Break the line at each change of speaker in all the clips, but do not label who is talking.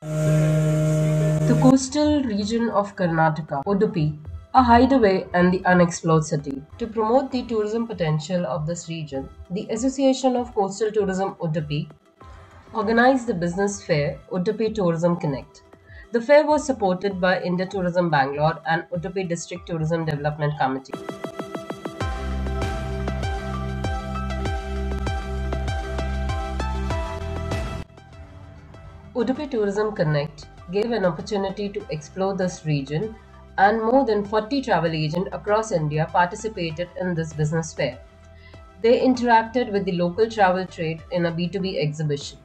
The coastal region of Karnataka, Udupi, a hideaway and the unexplored city. To promote the tourism potential of this region, the Association of Coastal Tourism Udupi organized the business fair Udupi Tourism Connect. The fair was supported by India Tourism Bangalore and Udupi District Tourism Development Committee. Udupi Tourism Connect gave an opportunity to explore this region and more than 40 travel agents across India participated in this business fair. They interacted with the local travel trade in a B2B exhibition.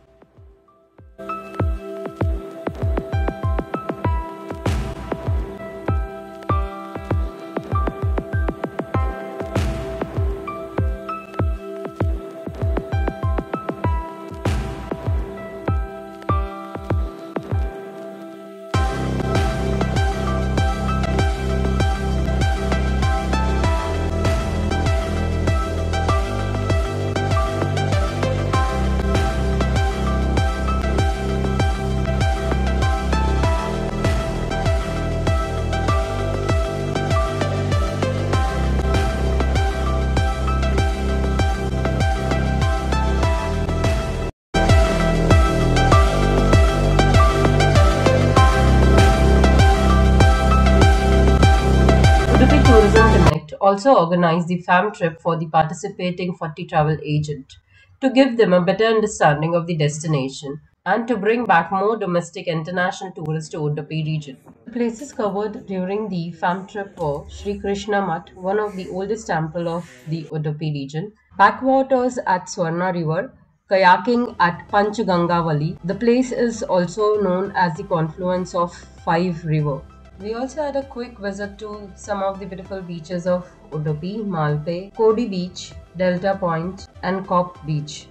Also organized the FAM trip for the participating 40 travel agent to give them a better understanding of the destination and to bring back more domestic and international tourists to Udupi region. The places covered during the FAM trip were Sri Krishna Mutt, one of the oldest temple of the Udupi region, backwaters at Swarna River, kayaking at Panchagangavalli. The place is also known as the confluence of five rivers. We also had a quick visit to some of the beautiful beaches of Udupi, Malpe, Kodi Beach, Delta Point, and Kop Beach.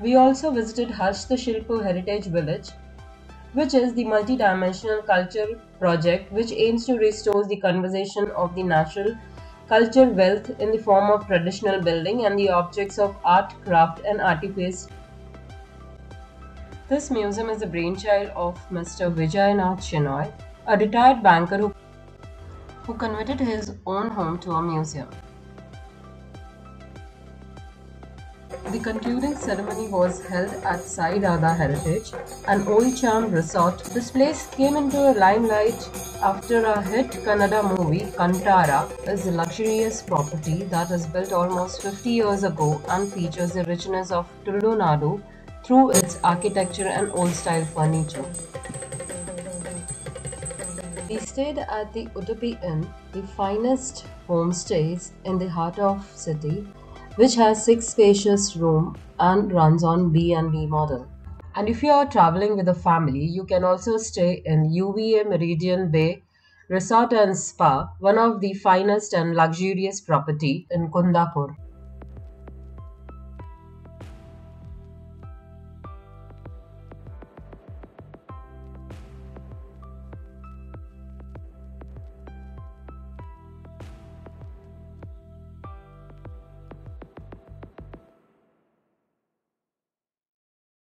We also visited Hastashilpa Heritage Village, which is the multi-dimensional culture project which aims to restore the conservation of the natural culture wealth in the form of traditional building and the objects of art, craft, and artifice. This museum is the brainchild of Mr. Vijayanath Shenoy, a retired banker who, who converted his own home to a museum. The concluding ceremony was held at Sai Radha Heritage, an old charm resort. This place came into the limelight after a hit Kannada movie, Kantara, is a luxurious property that was built almost 50 years ago and features the richness of Tulunadu through its architecture and old style furniture. We stayed at the Udupi Inn, the finest homestays in the heart of city, which has six spacious rooms and runs on B&B model. And if you are traveling with a family, you can also stay in UVA Meridian Bay Resort and Spa, one of the finest and luxurious property in Kundapur.